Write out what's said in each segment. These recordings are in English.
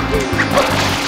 daqui!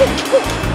ほ っ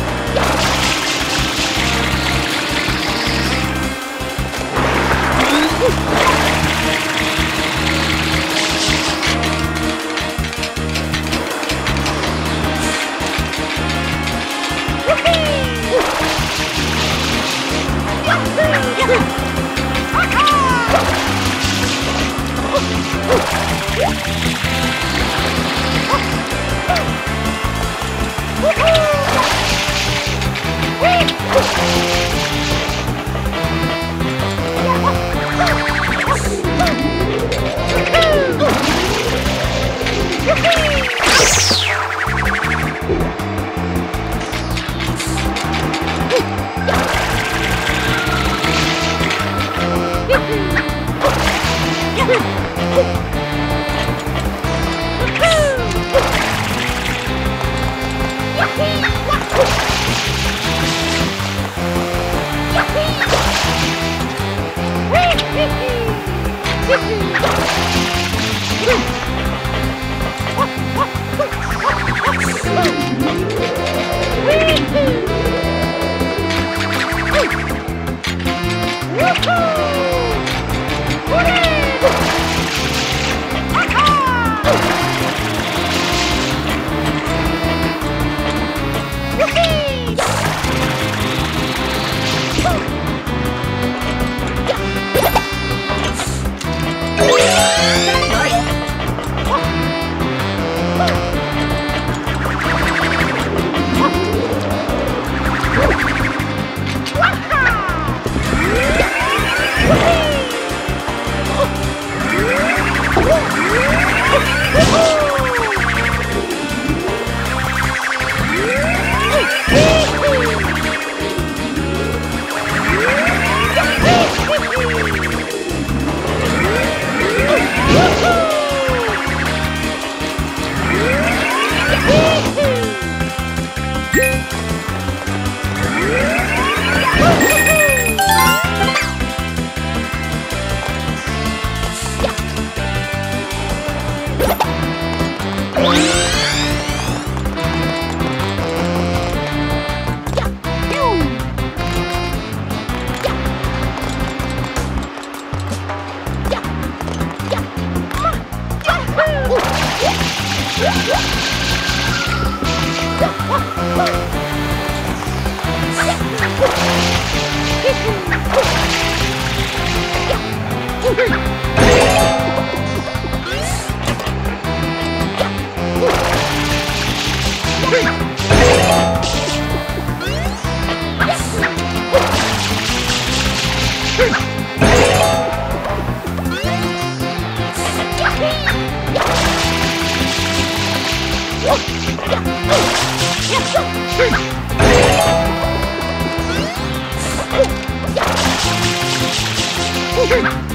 Yeah. Hmph!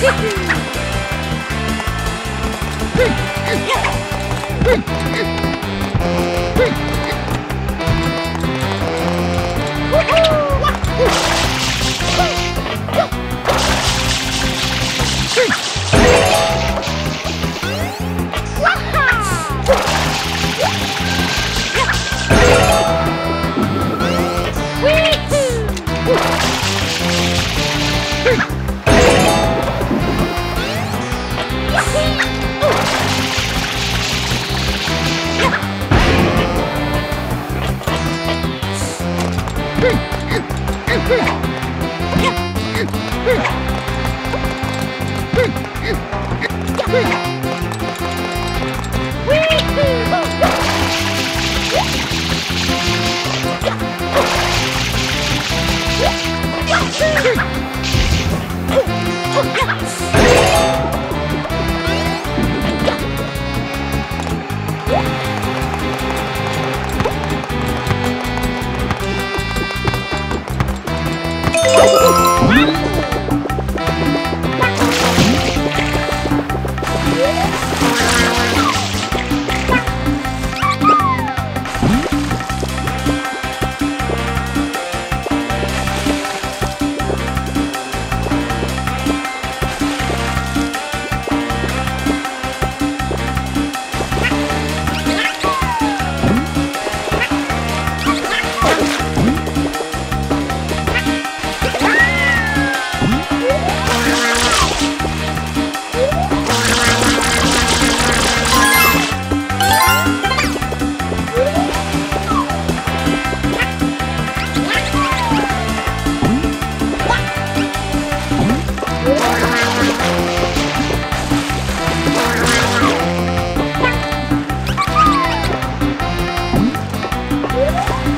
Woohoo! Hmm. Woo!